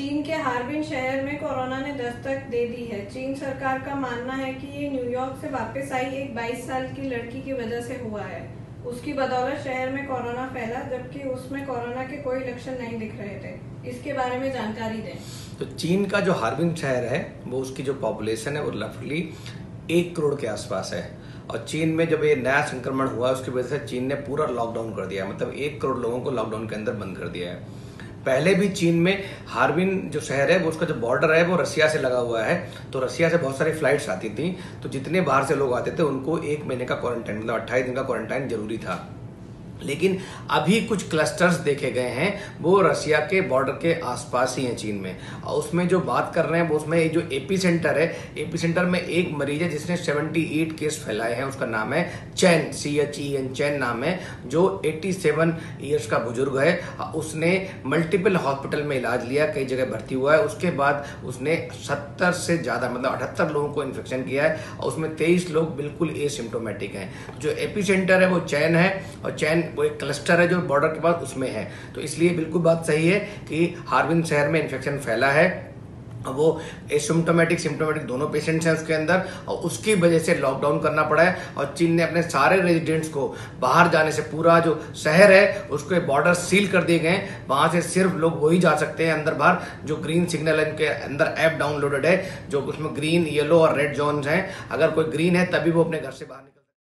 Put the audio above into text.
चीन के हार्बिन शहर में कोरोना ने दस्तक दे दी है। चीन सरकार का मानना है कि ये न्यूयॉर्क से वापस आई एक 22 साल की लड़की की वजह से हुआ है। उसकी बदौलत शहर में कोरोना फैला, जबकि उसमें कोरोना के कोई लक्षण नहीं दिख रहे थे। इसके बारे में जानकारी दें। तो चीन का जो हार्बिन शहर है, वो उसकी जो पॉपुलेशन है, वो लफली एक करोड़ के आसपास है। और चीन में जब ये नया संक्रमण हुआ, उसकी वजह से चीन ने पूरा लॉकडाउन कर दिया मतलब एक करोड़ लोगों को लॉकडाउन के अंदर बंद कर दिया है। पहले भी चीन में हार्बिन जो शहर है, वो उसका जो बॉर्डर है, वो रसिया से लगा हुआ है। तो रसिया से बहुत सारी फ्लाइट्स आती थी। तो जितने बाहर से लोग आते थे, उनको एक महीने का क्वारंटाइन मतलब अट्ठाईस दिन का क्वारंटाइन ज़रूरी था। लेकिन अभी कुछ क्लस्टर्स देखे गए हैं, वो रसिया के बॉर्डर के आसपास ही हैं चीन में। और उसमें जो बात कर रहे हैं, वो उसमें जो एपी सेंटर है एपी सेंटर में एक मरीज़ है जिसने 78 केस फैलाए हैं, उसका नाम है चैन सी एच ई एन चैन नाम है, जो 87 सेवन ईयर्स का बुज़ुर्ग है। उसने मल्टीपल हॉस्पिटल में इलाज लिया, कई जगह भर्ती हुआ है। उसके बाद उसने सत्तर से ज़्यादा मतलब अठहत्तर लोगों को इन्फेक्शन किया है। और उसमें तेईस लोग बिल्कुल एसिम्टोमेटिक हैं। जो एपी सेंटर है, वो चैन है, और चैन वो एक क्लस्टर है जो बॉर्डर के पास उसमें है। तो इसलिए बिल्कुल बात सही है कि हार्बिन शहर में इन्फेक्शन फैला है वो एसिम्टोमेटिक सिम्टोमेटिक दोनों पेशेंट्स हैं उसके अंदर और उसकी वजह से लॉकडाउन करना पड़ा है और चीन ने अपने सारे रेजिडेंट्स को बाहर जाने से पूरा जो शहर है, उसके बॉर्डर सील कर दिए गए वहाँ से सिर्फ़ लोग वही जा सकते हैं अंदर बाहर, जो ग्रीन सिग्नल है उनके अंदर ऐप डाउनलोडेड है, जो उसमें ग्रीन येलो और रेड जोन हैं। अगर कोई ग्रीन है, तभी वो अपने घर से बाहर निकल